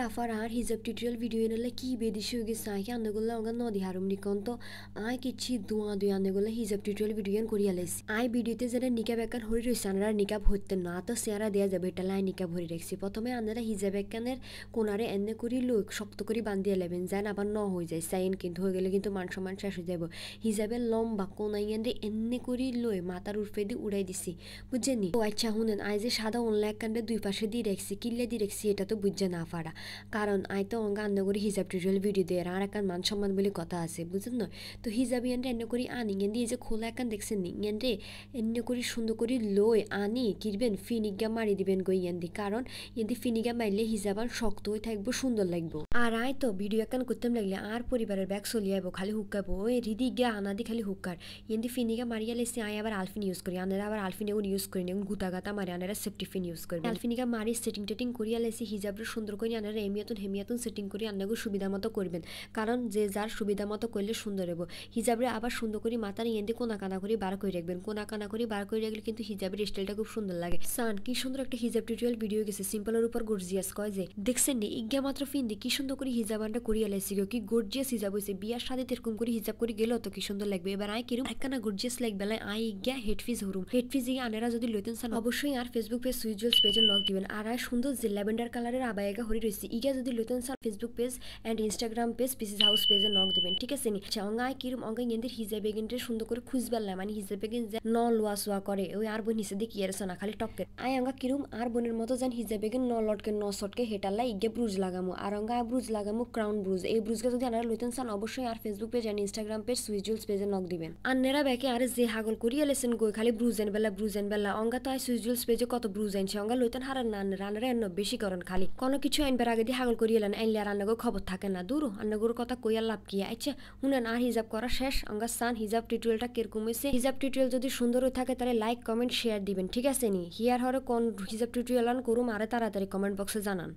আফার আর হিজাব tutorial video এনালে কি বেদিশি হয়ে গেছে আইকে আন্নগুলো আমাকে নদী হারুম নিকন তো আই কিচ্ছি দুয়া দুই আন্নগুলো হিজাব টিউটোরিয়াল ভিডিও করিয়া লাইছি আই ভিডিওতে যেটা নিকাব একান হরি রয়েছে আনারা নিকাব হইতে না তো চেহারা দেওয়া যাবে এটা লাই নিকাব হরি রাখছি প্রথমে আনারা হিজাব একানের কোনারে এনে করি লোক শক্ত করে বান্ধিয়ে লেবেন যেন আবার ন হয়ে যায় সাইন কিন্তু হয়ে গেলে কিন্তু মান সম্মান শেষ হয়ে যাব হিজাবের লম্বা কোনাইয়ান রে এনে করি লই মাথার উর্ফে দিয়ে উড়াই দিছি বুঝছেনি ও আচ্ছা শুনেন আই যে সাদা অনলাইন কান্ডে দুই পাশে দিয়ে রাখছি কিল্লে দিয়ে রাখছি এটা তো বুঝছে না পারা কারণ আই তো অঙ্গ করি হিজাব টিউটোরিয়াল ভিডিও দিয়ে, আর একান মান সম্মান বলে কথা আছে বুঝলেন না? তো হিজাব ইয়ান এনে করি আনি, ইয়ান দিয়ে যে খোলা একান দেখছেন নি? ইয়ান রে এনে করি সুন্দর করি লই আনি, কিরবেন? ফিনিগা মারি দিবেন গো ইয়ান দি, কারণ ইয়ান দি ফিনিগা মারলে হিজাবান শক্ত হয়ে থাকব, সুন্দর লাগবো। আর আই তো ভিডিও একান করতাম লাগলে আর পরিবারের ব্যাগ চলিয়ে আইব, খালি হুকাবো ওই রিদি গিয়া আনা দি খালি হুকার ইয়ান দি ফিনিগা মারিয়া লেসি আই আবার আলফিন ইউজ করি, আনারা আবার আলফিন এগুন ইউজ করি না গুতা গাতা মারি, আনারা সেফটি ফিন ইউজ করি। আলফিনিগা মারি সেটিং টেটিং করিয়া লেসি হিজাবরে সুন্দর করে আনারা এমিয়াতুন হেমিয়াতুন সেটিং করে আনাগো সুবিধা মতো করবেন। কারণ যে যার সুবিধা মতো করলে সুন্দর হব হিজাবরে আবার সুন্দর করে মাথার ইয়েন্দি কোনা কানা করে বার করে রাখবেন। কোনা কানা করে বার করে রাখলে কিন্তু হিজাবের স্টাইলটা খুব সুন্দর লাগে। সান, কি সুন্দর একটা হিজাব টিউটোরিয়াল ভিডিও গেছে। সিম্পলের উপর গর্জিয়াস কয় যে, দেখছেন নি? ইজ্ঞা মাত্র ফিন্দি, কি সুন্দর করে হিজাবানটা করিয়া লাইছি গো। কি গর্জিয়াস হিজাব হয়েছে বিয়ার সাথে এরকম করে হিজাব করে গেল তো কি সুন্দর লাগবে? এবার আই কিরম? একখানা গর্জিয়াস লাগবে আই ইজ্ঞা হেডফিজ হরুম। হেডফিজ ইয়ে আনেরা যদি লইতেন চান অবশ্যই আর ফেসবুক পেজ সুইজুয়ালস পেজে নক দিবেন। আর আর সুন্দর যে ল্যাভেন্ডার কালারের আবায়গা হরি রয়েছে ইগা যদি লইতেন চান Facebook page and Instagram page পিসিস house পেজে নক দিবেন ঠিক আছে নি অঙ্গাই কিরম অঙ্গাই ইয়েন্দের হিজাবে গিনতে সুন্দর করে খুঁজবার মানে হিজাবে গিন যে ন লোয়া সোয়া করে ওই আর বোন হিসেবে কি আর না খালি টপকে আই অঙ্গা কিরম আর বোনের মতো যান হিজাবে গিন ন লটকে ন শটকে হেটাল্লা ইগে ব্রুজ লাগামু আর অঙ্গা ব্রুজ লাগামু ক্রাউন ব্রুজ এই ব্রুজকে যদি আনারা লইতেন চান অবশ্যই আর Facebook page and Instagram page সুইজুয়ালস পেজে নক দিবেন আর নেরা ব্যাকে আর যে হাগল করিয়া লেসেন গই খালি ব্রুজেন বেলা ব্রুজেন বেলা অঙ্গা তো আই সুইজুয়ালস পেজে কত ব্রুজ আনছে অঙ্গা লইতেন হারান না রান্নারা এন্ন বেশি করেন খালি কোনো কিছু আনবার আগে দিয়ে হাগল করিয়ে এলেন, আইনলে আর আন্নাগো খবর থাকে না। দূর, আন্নাগোর কথা কইয়া লাভ কি? আচ্ছা হুনেন, আর হিজাব করা শেষ? অঙ্গা সান, হিজাব টিউটোরিয়ালটা কীরকম হয়েছে হিজাব টিউটোরিয়াল যদি সুন্দর হয়ে থাকে, তাহলে লাইক, কমেন্ট, শেয়ার দিবেন, ঠিক আছে নি? হিয়ার হরে কোন হিজাব টিউটোরিয়াল করুম, আরে তাড়াতাড়ি কমেন্ট বক্সে জানান।